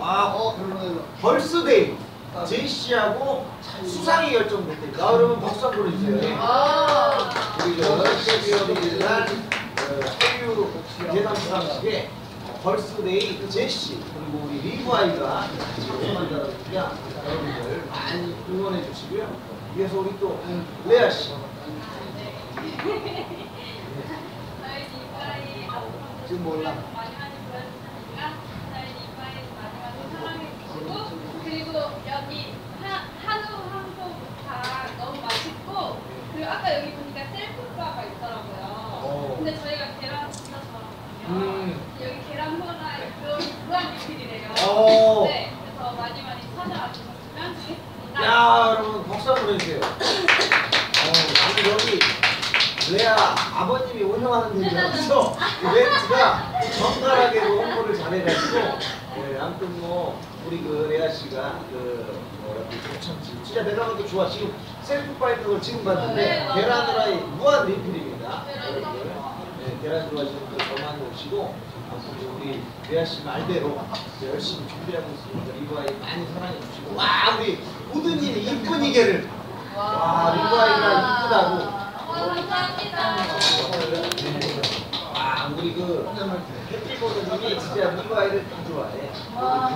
아 벌스데이 제이씨하고 수상이 결정됐대. 나 그러면 박수 한번 보내주세요. 아. 우리 저 세비어리를 날 세뷰 대상 수상식에 벌스데이 제시 그리고 우리 리브아이가 만나니까 여러분들 많이 응원해 주시고요. 위에서 우리 또 레아 씨 지금 몰라. 많이 많이 보여주셨으니까 저희 이파이 많이 많이 사랑해주시고 그리고 여기 하, 한우 한국다 너무 맛있고 그리고 아까 여기 보니까 셀프바가 있더라고요. 어. 근데 저희가 계란 진짜 좋아하거든요. 음. 여기 계란보다 여기 무한 리필이래요. 어. 네, 그래서 많이 많이 찾아와 주셨으면 좋겠습니다. 야 여러분 박수 한번 해주세요. 레아 아버님이 운영하는 알았어. 그 멘트가 정갈하게 홍보를 잘해가지고 네, 아무튼 뭐 우리 그 레아 씨가 그 뭐라 좋천지? 진짜 내가 봐도 좋아. 지금 셀프 파이터를 지금 봤는데 네, 맞아요. 계란 후라이 무한 리필입니다. 네, 계란 좋아하시는 분들 더 많이 오시고 아무튼 우리 레아 씨 말대로 열심히 준비하고 있으니까 리브아이 많이 사랑해 주시고. 와 우리 우드님 이쁜 이개를. 와. 리브아이가 이쁘다고 와 우리 그 해피보드님이 진짜 리브아이를 다 좋아해.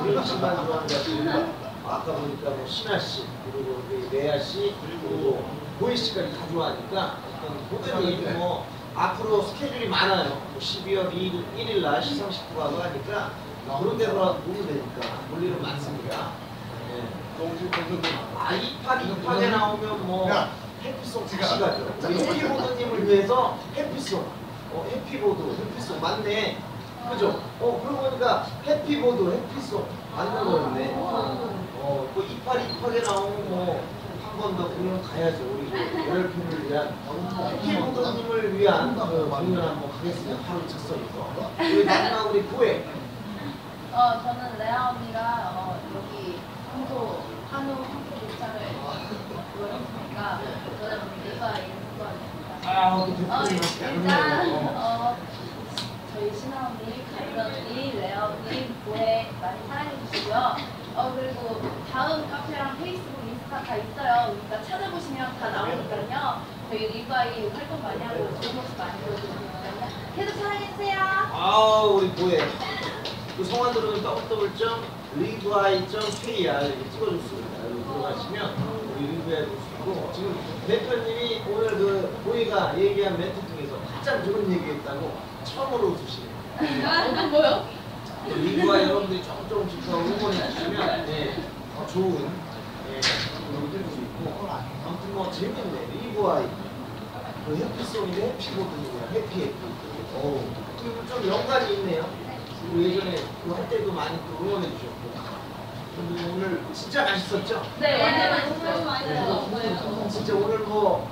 우리 씨만 좋아하는 게 아니라 아까 보니까 뭐 신아 씨 그리고 우리 레아 씨 그리고 보이 씨까지 다 좋아하니까 보드님 뭐 앞으로 스케줄이 많아요. 뭐 12월 2일, 1일 날 시상식도 가고 하니까 그런 데로 보면 되니까 볼 일은 많습니다. 네. 아, 이팝, 이팝에 나오면 뭐 야. 해피송 다시 가죠. 해피보드님을 위해서 해피송. 어, 해피보드, 해피송 맞네. 그죠? 어, 그러고 보니까 해피보드, 해피송 맞는 거였네. 어, 또 이팔, 이팔에 나오면 뭐 한 번 더 공연 가야죠. 우리 열편을 위한 해피보드님을 위한 그 공연 한번 가겠습니다. 하루 착석해서. 우리 마지막 우리 부회. 어, 저는 레아 언니가 어, 여기 한국 한우 입장을 보여줬으니까 저는 이수고하겠습니다. 아, 일단. 어, 저희 신아 언니, 가인 언니, 레아 언니, 보혜 많이 사랑해 주시고요. 어 그리고 다음 카페랑 페이스북, 인스타 다 있어요. 그러니까 찾아보시면 다 나오니까요. 저희 리바이 활동 많이 하고 좋은 모습 많이 보여주시니까요. 계속 사랑해주세요. 아 우리 뭐해 그 성함 들 www.livi.kr 이렇게 찍어줬습니다. 여기 들어가시면 우리 리브에 있고 지금 대표님이 오늘 그 보이가 얘기한 멘트 중에서 가장 좋은 얘기했다고 처음으로 웃으시네요. 아, 뭐요? 리브와 여러분들이 조금 조금씩 더 응원해 주시면 네, 더 좋은 예, 그런 들수 있고 아무튼 뭐 재밌네. 리브와 그 해피송인데 해피거든요. 해피 해피. 어 그리고 좀 연관이 있네요 예전에 그할 때도 많이 또 응원해 주셨고 근데 오늘 진짜 맛있었죠? 네, 네, 너무 맛있어요. 네. 진짜 오늘 뭐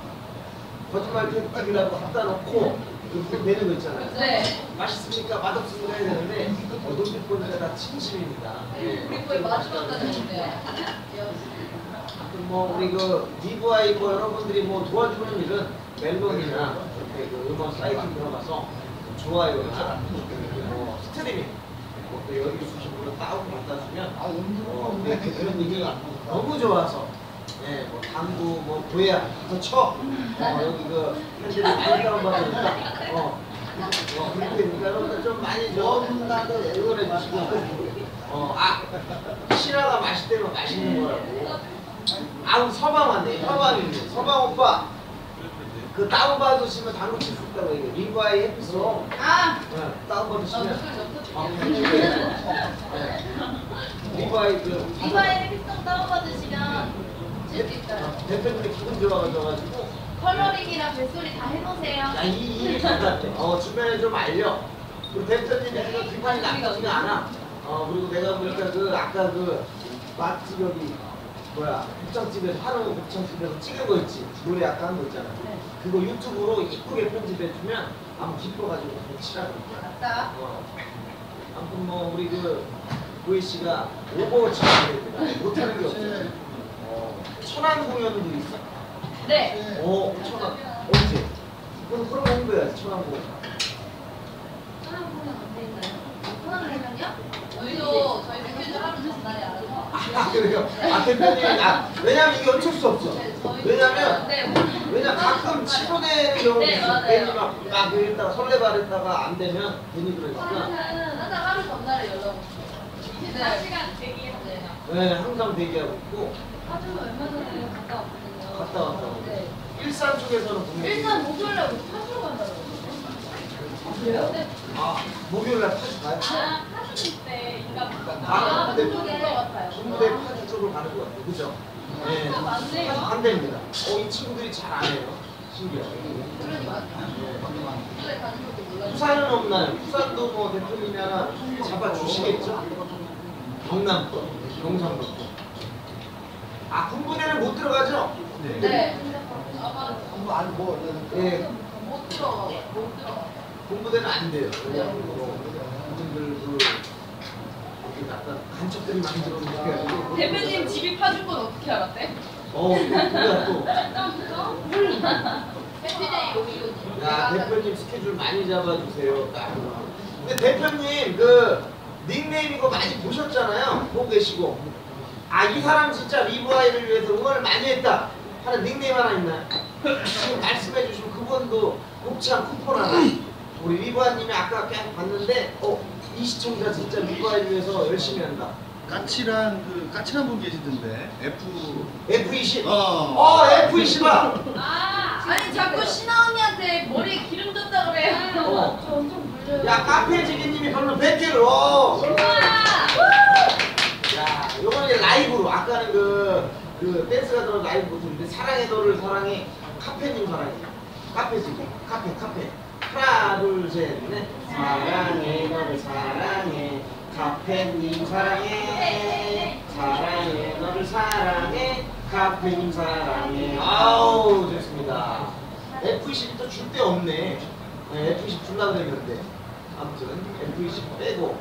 거짓말 팬틱이라고 갖다 놓고 그 내는 거 있잖아요 네. 맛있습니까? 맛없습니까? 해야 되는데 어, 눈빛 보니까 다 진심입니다. 우리 거의 했네요. 아무튼 뭐 우리 그 DVI 뭐 여러분들이 뭐 도와주는 일은 멜론이나 이렇게 그 음원 사이트 들어가서 좋아요나 그리고 뭐 뭐또 여기 수신 분을 다운 받아주면 어, 우리 대표님이 너무 좋아서. 예, 뭐 당구, 뭐 고야, 더 쳐. 어, 여기 그 많이 다운받으니까 어, 어, 그렇게 여러분들 좀 많이 좀 응원해 주시고. 어, 아, 신화가 맛있대면 맛있는 거라고. 아우 서방 왔네 서방이네 서방 오빠 그 다운받으시면 당구 칠수 있다고 얘기해 리바이 해피송 아, 네, 다운받으시면 어, 어, 팬들이 리바이 그 리바이를 필통 다운받으시면 줄수 있어요. 대표님이 기분 좋아가지고 컬러링이랑 뱃소리 다 해놓으세요. 야, 이, 이 같아. 어, 주변에 좀 알려. 그리고 대표님이 지금 비판이 나쁘지가 않아. 어, 그리고 내가 보니까 그, 아까 그, 맛집 여기, 뭐야, 곱창집에서, 한우 곱창집에서 찍은 거 있지. 노래 아까 한 거 있잖아. 네. 그거 유튜브로 이쁘게 편집해주면 아무 기뻐가지고 고치라고. 맞다. 어. 아무튼 뭐, 우리 그, 보이 씨가 오버워치 하는 못하는 게 없어요. 어, 천안 공연도 있어. 네. 오, 천안. 언제? 그럼 그럼 홍보해야지, 천안 공연. 하나 보면 언제 있나요? 하나 보면요? 저희도 저희 스케줄 하루 전날에 알 아 그래요? 아 대표님이 아 왜냐면 이게 어쩔 수 없어. 왜냐면 네, 왜냐 가끔 치료되는 경우도 네, 있어. 괜히 막, 막 이랬다가 설레발했다가 안 되면 괜히 그러니까. 항상 하루 전날에 연락 오죠. 24시간 대기해서 네. 네, 항상 대기하고 있고 하루 얼마 전에 갔다 왔거든요. 갔다 왔다고. 네. 일산 쪽에서는 일단 목요일에 우리 파주로 간다고 그래요? 네. 아 목요일날 파주 가요? 아, 하시는 때인가 보다. 아, 아, 근데. 중대 파주 쪽으로 가는 것 같아요. 그죠? 네. 파주 반대입니다. 어, 이 친구들이 잘 안 해요. 그러니까. 네. 몰라요. 부산은 없나요? 부산도 뭐 대표님이 하나 잡아주시겠죠? 경남도, 경상도. 아, 군부대는 못 들어가죠? 네. 아마 예, 못 들어가. 못 들어가. 군부대는 안 돼요. 왜냐면 뭐, 분들 그, 이렇게 약간 간첩들이 많이 들어오니까. 대표님 집이 파준 건 어떻게 알았대? 어, 또, 우리가 또. 야, 대표님 스케줄 많이 잡아주세요. 딱. 근데 대표님 그 닉네임 이거 많이 보셨잖아요. 보고 계시고. 아, 이 사람 진짜 리브아이를 위해서 응원을 많이 했다. 하는 닉네임 하나 있나요? 지금 말씀해 주신 그분도 곱창 쿠폰 하나. 우리 리브아님이 아까 계속 봤는데, 어, 이 시청자 진짜 리브아이를 위해서 열심히 한다. 까칠한 그 까칠한 분 계시던데 F F20. 어. 어, F20아. 아, 아니 자꾸 신아 언니한테 머리에 기름 줬다 그래요. 어. 저 엄청 물려요. 야, 카페 지기님이 별로 100개를, 어. 야, 이제 라이브로 아까는 그, 그 댄스가 들어간 라이브 모습인데 사랑해 너를 사랑해 카페님 사랑해 카페지 카페 카페 하나 둘셋넷. 사랑해 너를 사랑해. 카페님 사랑해. 사랑해 너를 사랑해. 카페님 사랑해. 아우 좋습니다. F20 또줄 데 없네. 네, F20 줄라 그랬는데. 아무튼 F20 빼고